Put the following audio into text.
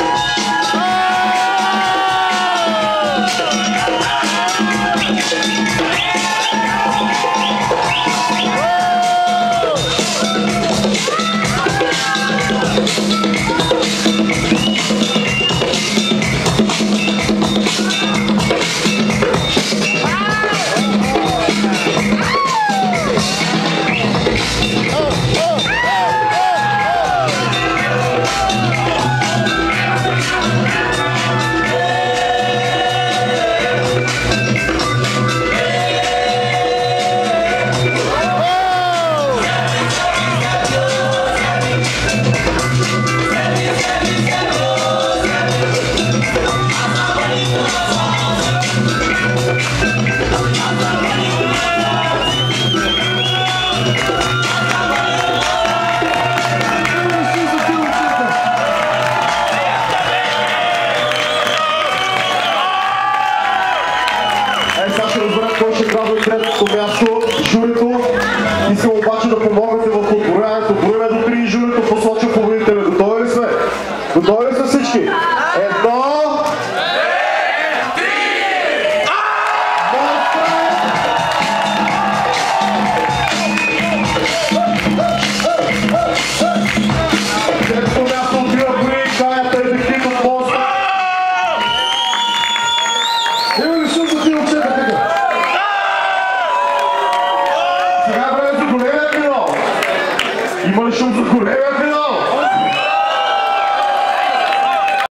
Oh, третото място, журито. Искам обаче да помогнете в отброяването. Броиме до 3 и журито посочва победителя. Готови ли сме? Готови ли сме всички? Едно!